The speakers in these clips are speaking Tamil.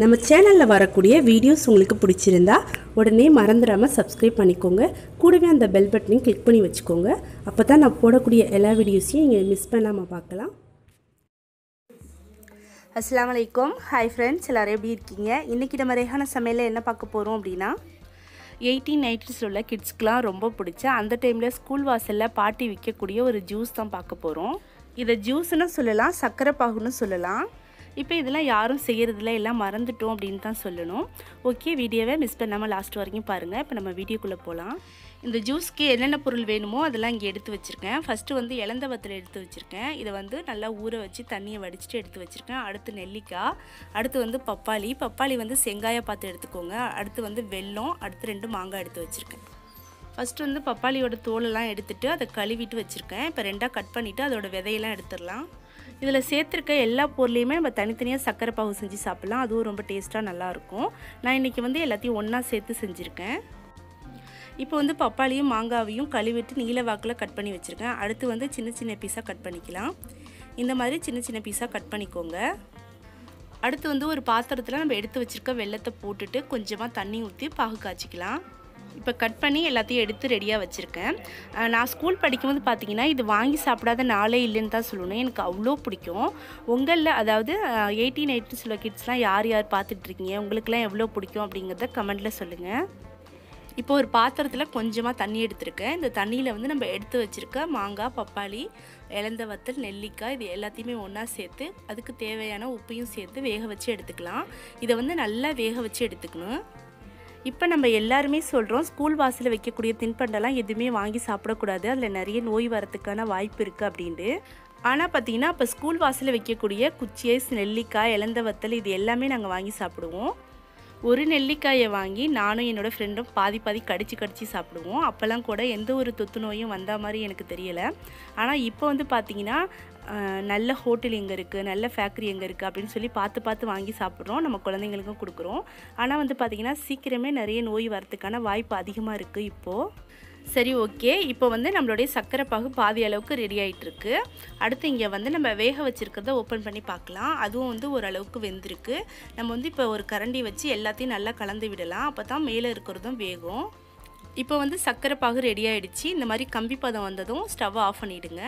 நம்ம சேனலில் வரக்கூடிய வீடியோஸ் உங்களுக்கு பிடிச்சிருந்தா உடனே மறந்துடாமல் சப்ஸ்கிரைப் பண்ணிக்கோங்க. கூடவே அந்த பெல் பட்டனையும் கிளிக் பண்ணி வச்சுக்கோங்க. அப்போ தான் நான் போடக்கூடிய எல்லா வீடியோஸையும் நீங்கள் மிஸ் பண்ணாமல் பார்க்கலாம். அஸ்லாம் வலைக்கம் ஹாய் ஃப்ரெண்ட்ஸ் எல்லோரும் எப்படி இருக்கீங்க? இன்றைக்கி நம்ம ரேஹான சமையலில் என்ன பார்க்க போகிறோம் அப்படின்னா? எயிட்டீன் நைன்டிஸில் உள்ள கிட்ஸ்க்குலாம் ரொம்ப பிடிச்ச அந்த டைமில் ஸ்கூல் வாசலில் பாட்டி விற்கக்கூடிய ஒரு ஜூஸ் தான் பார்க்க போகிறோம் இதை ஜூஸ்னு சொல்லலாம் சர்க்கரை பாகுன்னு சொல்லலாம். இப்போ இதெல்லாம் யாரும் செய்கிறதில்ல எல்லாம் மறந்துட்டோம் அப்படின்னு தான் சொல்லணும். ஓகே வீடியோவை மிஸ் பண்ணாமல் லாஸ்ட் வரைக்கும் பாருங்கள் இப்போ நம்ம வீடியோக்குள்ளே போகலாம் இந்த ஜூஸ்க்கு என்னென்ன பொருள் வேணுமோ அதெல்லாம் இங்கே எடுத்து வச்சுருக்கேன். ஃபஸ்ட்டு வந்து இளந்த பத்திரம் எடுத்து வச்சுருக்கேன். இதை வந்து நல்லா ஊற வச்சு தண்ணியை வடிச்சிட்டு எடுத்து வச்சுருக்கேன். அடுத்து நெல்லிக்காய் அடுத்து வந்து பப்பாளி. பப்பாளி வந்து செங்காயை பார்த்து எடுத்துக்கோங்க. அடுத்து வந்து வெல்லம் அடுத்து ரெண்டு மாங்காய் எடுத்து வச்சுருக்கேன். ஃபஸ்ட்டு வந்து பப்பாளியோட தோலெல்லாம் எடுத்துகிட்டு அதை கழுவிட்டு வச்சுருக்கேன். இப்போ ரெண்டாக கட் பண்ணிவிட்டு அதோட விதையெல்லாம் எடுத்துடலாம். இதில் சேர்த்துருக்க எல்லா பொருளையுமே நம்ம தனித்தனியாக சக்கரை பாகு செஞ்சு சாப்பிட்லாம். அதுவும் ரொம்ப டேஸ்ட்டாக நல்லாயிருக்கும் நான் இன்றைக்கி வந்து எல்லாத்தையும் ஒன்றா சேர்த்து செஞ்சுருக்கேன். இப்போ வந்து பப்பாளியும் மாங்காவையும் கழுவிட்டு நீல வாக்கில் கட் பண்ணி வச்சுருக்கேன். அடுத்து வந்து சின்ன சின்ன பீஸாக கட் பண்ணிக்கலாம். இந்த மாதிரி சின்ன சின்ன பீஸாக கட் பண்ணிக்கோங்க. அடுத்து வந்து ஒரு பாத்திரத்தில் நம்ம எடுத்து வச்சுருக்க வெள்ளத்தை போட்டுட்டு கொஞ்சமாக தண்ணி ஊற்றி பாகு காய்ச்சிக்கலாம். இப்போ கட் பண்ணி எல்லாத்தையும் எடுத்து ரெடியாக வச்சுருக்கேன். நான் ஸ்கூல் படிக்கும்போது பார்த்தீங்கன்னா இது வாங்கி சாப்பிடாத நாளே இல்லைன்னு தான் சொல்லணும் எனக்கு அவ்வளோ பிடிக்கும். உங்களில் அதாவது எயிட்டீன் எயிட்டிஸ் சொல்ல கிட்ஸ்லாம் யார் யார் பார்த்துட்ருக்கீங்க? உங்களுக்குலாம் எவ்வளோ பிடிக்கும் அப்படிங்கிறத கமெண்ட்டில் சொல்லுங்கள் இப்போ ஒரு பாத்திரத்தில் கொஞ்சமாக தண்ணி எடுத்திருக்கேன். இந்த தண்ணியில் வந்து நம்ம எடுத்து வச்சுருக்க மாங்காய் பப்பாளி இளந்த வத்தல் நெல்லிக்காய் இது எல்லாத்தையுமே ஒன்றா சேர்த்து அதுக்கு தேவையான உப்பையும் சேர்த்து வேக வச்சு எடுத்துக்கலாம். இதை வந்து நல்லா வேக வச்சு எடுத்துக்கணும். இப்போ நம்ம எல்லாருமே சொல்கிறோம் ஸ்கூல் வாசலில் வைக்கக்கூடிய தின்பண்டெல்லாம் எதுவுமே வாங்கி சாப்பிடக்கூடாது. அதில் நிறைய நோய் வரத்துக்கான வாய்ப்பு இருக்குது அப்படின்ட்டு. ஆனால் பார்த்தீங்கன்னா இப்போ ஸ்கூல் வாசலில் வைக்கக்கூடிய குச்சியைஸ் நெல்லிக்காய் இளந்த வத்தல் இது எல்லாமே நாங்கள் வாங்கி சாப்பிடுவோம். ஒரு நெல்லிக்காயை வாங்கி நானும் என்னோடய ஃப்ரெண்டும் பாதி பாதி கடிச்சு கடிச்சு சாப்பிடுவோம். அப்போல்லாம் கூட எந்த ஒரு தொத்து நோயும் வந்த மாதிரி எனக்கு தெரியலை. ஆனால் இப்போ வந்து பார்த்திங்கன்னா நல்ல ஹோட்டல் எங்கே இருக்குது நல்ல ஃபேக்ட்ரி எங்கே இருக்குது அப்படின்னு சொல்லி பார்த்து பார்த்து வாங்கி சாப்பிட்றோம். நம்ம குழந்தைங்களுக்கும் கொடுக்குறோம். ஆனால் வந்து பார்த்திங்கன்னா சீக்கிரமே நிறைய நோய் வரத்துக்கான வாய்ப்பு அதிகமாக இருக்குது இப்போது சரி ஓகே. இப்போ வந்து நம்மளுடைய சர்க்கரை பாகு பாதி அளவுக்கு ரெடி ஆகிட்டுருக்கு அடுத்து இங்கே வந்து நம்ம வேக வச்சுருக்கிறத ஓப்பன் பண்ணி பார்க்கலாம். அதுவும் வந்து ஓரளவுக்கு வெந்திருக்கு. நம்ம வந்து இப்போ ஒரு கரண்டி வச்சு எல்லாத்தையும் நல்லா கலந்து விடலாம். அப்போ தான் மேலே இருக்கிறதும் வேகும். இப்போ வந்து சர்க்கரை பாகு ரெடி ஆகிடுச்சு இந்த மாதிரி கம்பி பதம் வந்ததும் ஸ்டவ்வை ஆஃப் பண்ணிவிடுங்க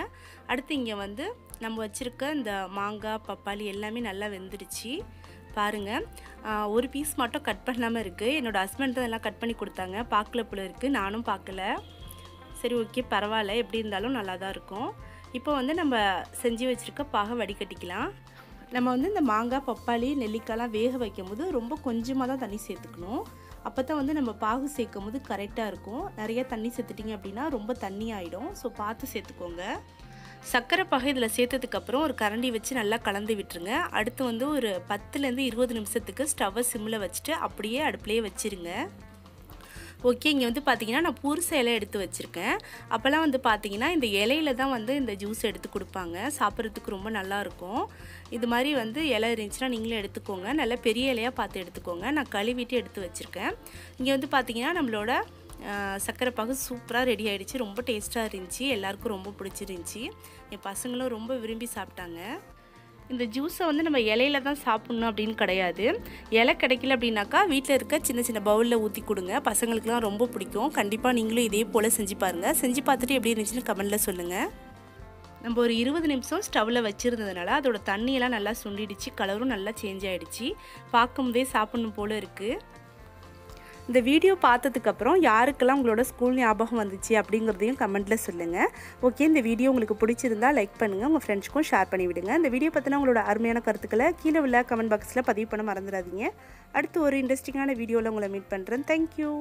அடுத்து இங்கே வந்து நம்ம வச்சுருக்க இந்த மாங்காய் பப்பாளி எல்லாமே நல்லா வெந்துடுச்சு. பாருங்கள் ஒரு பீஸ் மட்டும் கட் பண்ணாமல் இருக்குது என்னோடய ஹஸ்பண்ட் தான் எல்லாம் கட் பண்ணி கொடுத்தாங்க. பார்க்கல போல இருக்குது நானும் பார்க்கல சரி ஓகே பரவாயில்ல. எப்படி இருந்தாலும் நல்லா தான் இருக்கும். இப்போ வந்து நம்ம செஞ்சு வச்சுருக்க பாகை வடிகட்டிக்கலாம். நம்ம வந்து இந்த மாங்காய் பப்பாளி நெல்லிக்காய்லாம் வேக வைக்கும் போது ரொம்ப கொஞ்சமாக தான் தண்ணி சேர்த்துக்கணும். அப்போ தான் வந்து நம்ம பாகு சேர்க்கும் போது கரெக்டாக இருக்கும். நிறைய தண்ணி சேர்த்துட்டிங்க அப்படின்னா ரொம்ப தண்ணி ஆகிடும் ஸோ பார்த்து சேர்த்துக்கோங்க. சர்க்கரை பாகு இதில் சேர்த்ததுக்கப்புறம் ஒரு கரண்டி வச்சு நல்லா கலந்து விட்டுருங்க. அடுத்து வந்து ஒரு பத்துலேருந்து இருபது நிமிஷத்துக்கு ஸ்டவ்வை சிம்மில் வச்சுட்டு அப்படியே அடுப்புலேயே வச்சுருங்க. ஓகே இங்கே வந்து பார்த்தீங்கன்னா நான் பூரிச இலை எடுத்து வச்சுருக்கேன். அப்போல்லாம் வந்து பார்த்தீங்கன்னா இந்த இலையில தான் வந்து இந்த ஜூஸ் எடுத்து கொடுப்பாங்க. சாப்பிட்றதுக்கு ரொம்ப நல்லாயிருக்கும் இது மாதிரி வந்து இலை இருந்துச்சுன்னா நீங்களே எடுத்துக்கோங்க. நல்லா பெரிய இலையாக பார்த்து எடுத்துக்கோங்க. நான் கழுவிட்டு எடுத்து வச்சுருக்கேன். இங்கே வந்து பார்த்திங்கன்னா நம்மளோட சர்க்கரை பாகு சூப்பராக ரெடி ஆகிடுச்சு ரொம்ப டேஸ்ட்டாக இருந்துச்சு. எல்லாருக்கும் ரொம்ப பிடிச்சிருந்துச்சி. என் பசங்களும் ரொம்ப விரும்பி சாப்பிட்டாங்க. இந்த ஜூஸை வந்து நம்ம இலையில தான் சாப்பிட்ணும் அப்படின்னு கிடையாது. இலை கிடைக்கல அப்படின்னாக்கா வீட்டில் இருக்க சின்ன சின்ன பவுலில் ஊற்றி கொடுங்க. பசங்களுக்குலாம் ரொம்ப பிடிக்கும். கண்டிப்பாக நீங்களும் இதே போல் செஞ்சு பாருங்கள் செஞ்சு பார்த்துட்டு எப்படி இருந்துச்சுன்னு கமெண்டில் சொல்லுங்கள் நம்ம ஒரு இருபது நிமிஷம் ஸ்டவ்வில் வச்சுருந்ததுனால அதோட தண்ணியெல்லாம் நல்லா சுண்டிடுச்சு. கலரும் நல்லா சேஞ்ச் ஆகிடுச்சு பார்க்கும்போதே சாப்பிட்ணும் போல் இருக்குது இந்த வீடியோ பார்த்ததுக்கப்புறம் யாருக்கெல்லாம் உங்களோட ஸ்கூல் ஞாபகம் வந்துச்சு அப்படிங்கிறதையும் கமெண்ட்டில் சொல்லுங்கள் ஓகே இந்த வீடியோ உங்களுக்கு பிடிச்சிருந்தா லைக் பண்ணுங்கள் உங்கள் ஃப்ரெண்ட்ஸ்க்கும் ஷேர் பண்ணிவிடுங்க இந்த வீடியோ பற்றின உங்களோட அருமையான கருத்துக்களை கீழே உள்ள கமெண்ட் பாக்ஸில் பதிவு பண்ண மறந்துடாதீங்க. அடுத்து ஒரு இன்ட்ரெஸ்டிங்கான வீடியோவில் உங்களை மீட் பண்ணுறேன் தேங்க்யூ